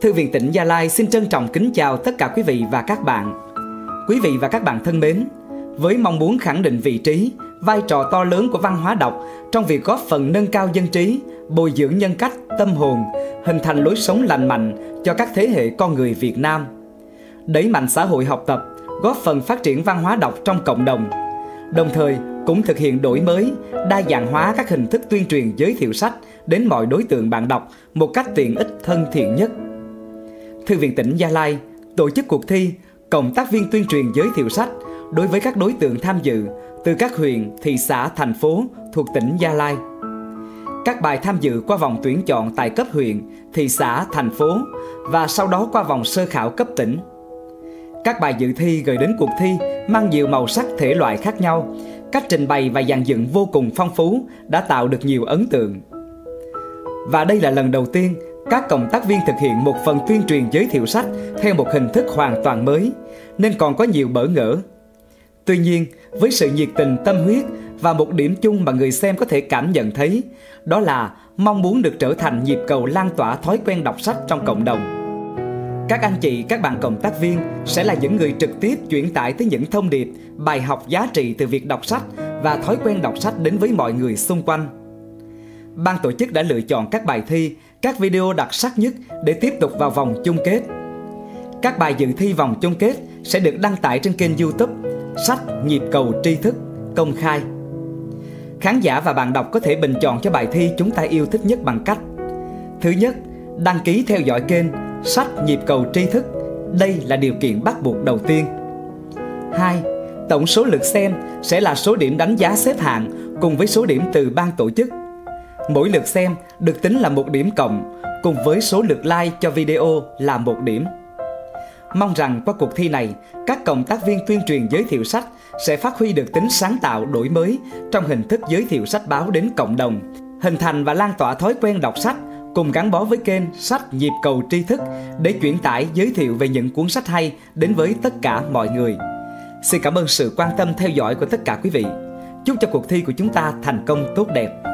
Thư viện tỉnh Gia Lai xin trân trọng kính chào tất cả quý vị và các bạn. Quý vị và các bạn thân mến, với mong muốn khẳng định vị trí, vai trò to lớn của văn hóa đọc trong việc góp phần nâng cao dân trí, bồi dưỡng nhân cách, tâm hồn, hình thành lối sống lành mạnh cho các thế hệ con người Việt Nam. Đẩy mạnh xã hội học tập, góp phần phát triển văn hóa đọc trong cộng đồng. Đồng thời cũng thực hiện đổi mới, đa dạng hóa các hình thức tuyên truyền giới thiệu sách đến mọi đối tượng bạn đọc một cách tiện ích thân thiện nhất. Thư viện tỉnh Gia Lai tổ chức cuộc thi Cộng tác viên tuyên truyền giới thiệu sách đối với các đối tượng tham dự từ các huyện, thị xã, thành phố thuộc tỉnh Gia Lai. Các bài tham dự qua vòng tuyển chọn tại cấp huyện, thị xã, thành phố và sau đó qua vòng sơ khảo cấp tỉnh. Các bài dự thi gửi đến cuộc thi mang nhiều màu sắc thể loại khác nhau, cách trình bày và dàn dựng vô cùng phong phú đã tạo được nhiều ấn tượng. Và đây là lần đầu tiên các cộng tác viên thực hiện một phần tuyên truyền giới thiệu sách theo một hình thức hoàn toàn mới, nên còn có nhiều bỡ ngỡ. Tuy nhiên, với sự nhiệt tình tâm huyết và một điểm chung mà người xem có thể cảm nhận thấy, đó là mong muốn được trở thành nhịp cầu lan tỏa thói quen đọc sách trong cộng đồng. Các anh chị, các bạn cộng tác viên sẽ là những người trực tiếp chuyển tải tới những thông điệp, bài học giá trị từ việc đọc sách và thói quen đọc sách đến với mọi người xung quanh. Ban tổ chức đã lựa chọn các bài thi, các video đặc sắc nhất để tiếp tục vào vòng chung kết. Các bài dự thi vòng chung kết sẽ được đăng tải trên kênh YouTube Sách Nhịp cầu tri thức công khai. Khán giả và bạn đọc có thể bình chọn cho bài thi chúng ta yêu thích nhất bằng cách Thứ nhất, đăng ký theo dõi kênh Sách Nhịp cầu tri thức. Đây là điều kiện bắt buộc đầu tiên. 2. Tổng số lượt xem sẽ là số điểm đánh giá xếp hạng cùng với số điểm từ ban tổ chức. Mỗi lượt xem được tính là một điểm cộng cùng với số lượt like cho video là một điểm. Mong rằng qua cuộc thi này, các cộng tác viên tuyên truyền giới thiệu sách sẽ phát huy được tính sáng tạo đổi mới trong hình thức giới thiệu sách báo đến cộng đồng, hình thành và lan tỏa thói quen đọc sách cùng gắn bó với kênh sách nhịp cầu tri thức để chuyển tải giới thiệu về những cuốn sách hay đến với tất cả mọi người. Xin cảm ơn sự quan tâm theo dõi của tất cả quý vị. Chúc cho cuộc thi của chúng ta thành công tốt đẹp.